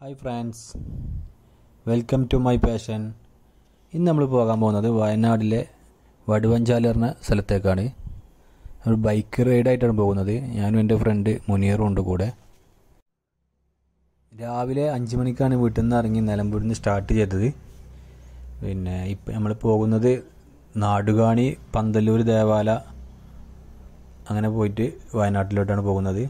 Hi friends welcome to my passion ഇന്ന് നമ്മൾ പോകാൻ പോകുന്നത് വയനാടിലെ വടുവഞ്ചാലറിന സ്ഥലത്തേക്കാണ്. ഒരു ബൈക്ക് റൈഡായിട്ടാണ് പോകുന്നത്. ഞാനും എന്റെ ഫ്രണ്ട് മുനീറും ഉണ്ട് കൂടെ. രാവിലെ അഞ്ച് മണിക്കാണ് വീട്ടിൽ നിന്ന് ഇറങ്ങി നിലമ്പൂരിൽ നിന്ന് സ്റ്റാർട്ട് ചെയ്തത്. പിന്നെ ഇപ്പം നമ്മൾ പോകുന്നത് നാടുകാണി പന്തല്ലൂർ ദേവാല അങ്ങനെ പോയിട്ട് വയനാട്ടിലോട്ടാണ് പോകുന്നത്.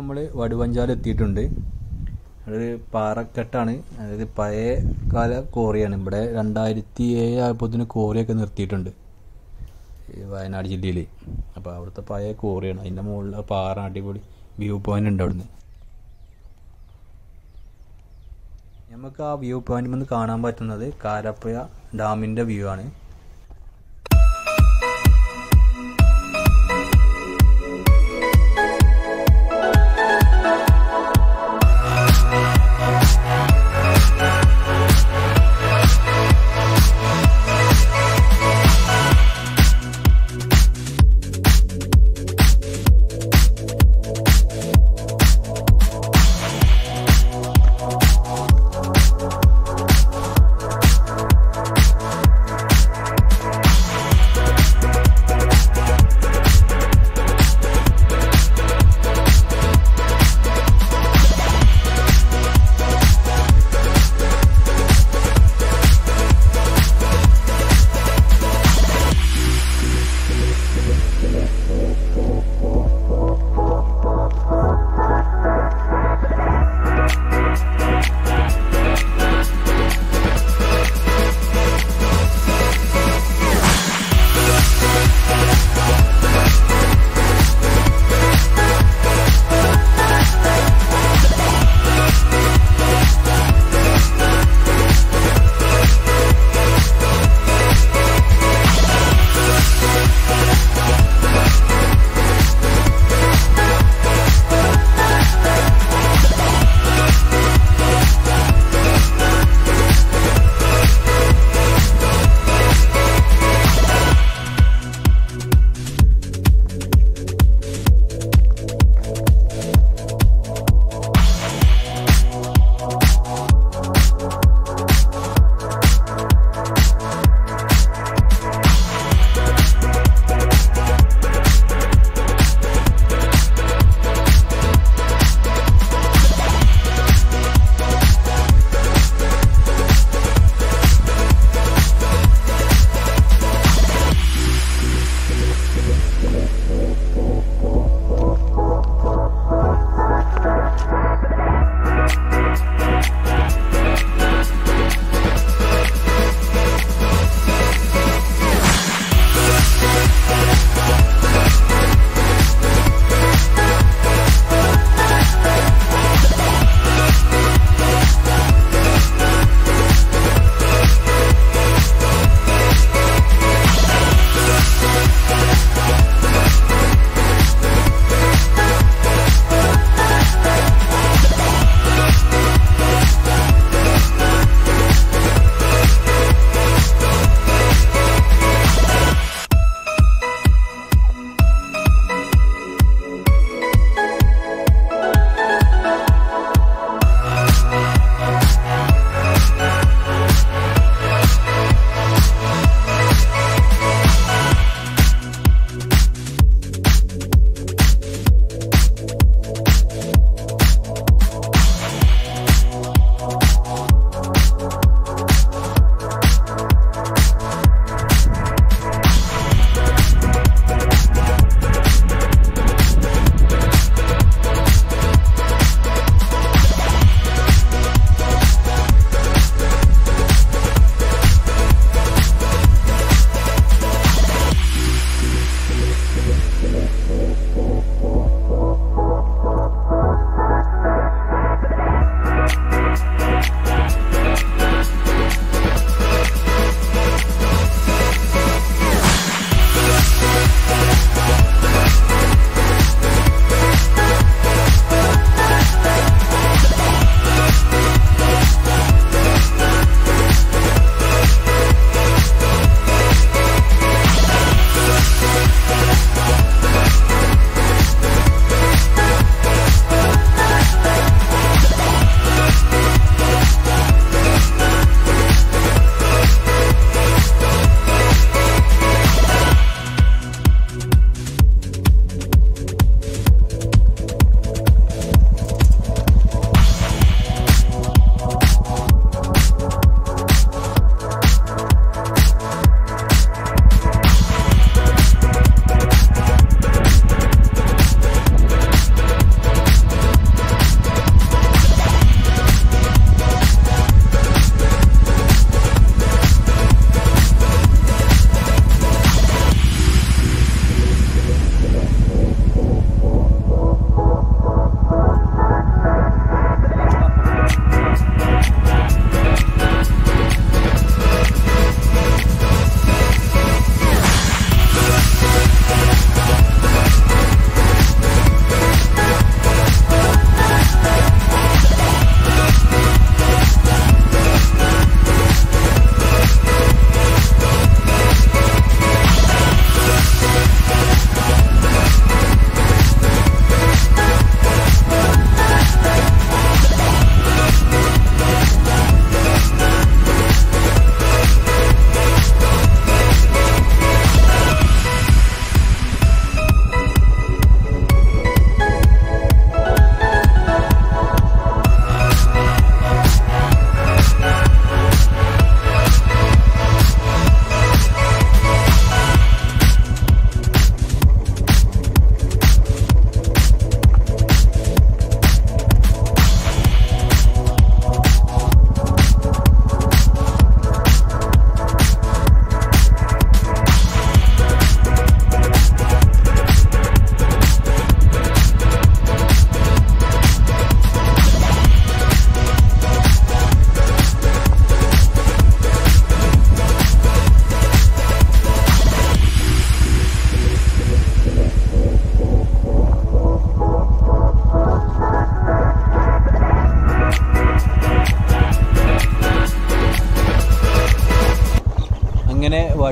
നമ്മൾ വടുവഞ്ചാൽ എത്തിയിട്ടുണ്ട്. ഒരു പാറക്കെട്ടാണ്. അതായത് പഴയ കാല കോറിയാണ് ഇവിടെ രണ്ടായിരത്തി ഏഴ് ആയപ്പോഴത്തേന് കോറിയൊക്കെ നിർത്തിയിട്ടുണ്ട് വയനാട് ജില്ലയിൽ അപ്പോൾ അവിടുത്തെ പഴയ കോറിയാണ് അതിന്റെ മുകളിൽ പാറ അടിപൊളി വ്യൂ പോയിന്റ് ഉണ്ട് അവിടുന്ന്. നമുക്ക് ആ വ്യൂ പോയിന്റിൽ നിന്ന് കാണാൻ പറ്റുന്നത് കാരപ്പുഴ ഡാമിന്റെ വ്യൂ ആണ്.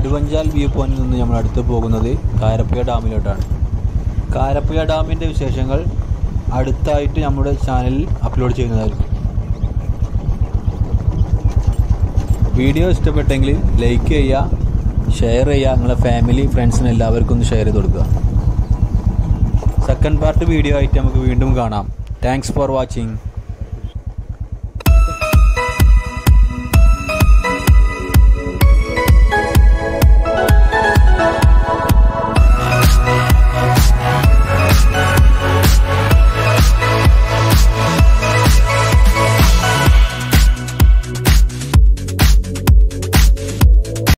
വടുവഞ്ചാൽ വ്യൂ പോയിന്റിൽ നിന്ന് നമ്മൾ അടുത്ത് പോകുന്നത് കാരപ്പുഴ ഡാമിലോട്ടാണ്. കാരപ്പുഴ ഡാമിന്റെ വിശേഷങ്ങൾ അടുത്തായിട്ട് നമ്മുടെ ചാനലിൽ അപ്ലോഡ് ചെയ്യുന്നതായിരിക്കും. വീഡിയോ ഇഷ്ടപ്പെട്ടെങ്കിൽ ലൈക്ക് ചെയ്യുക ഷെയർ ചെയ്യുക നിങ്ങളെ ഫാമിലി ഫ്രണ്ട്സിന് എല്ലാവർക്കും ഒന്ന് ഷെയർ ചെയ്ത് കൊടുക്കുക. സെക്കൻഡ് പാർട്ട് വീഡിയോ ആയിട്ട് നമുക്ക് വീണ്ടും കാണാം. Thanks for watching